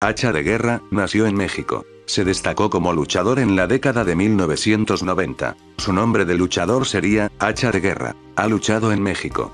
Hacha de Guerra, nació en México. Se destacó como luchador en la década de 1990. Su nombre de luchador sería, Hacha de Guerra. Ha luchado en México,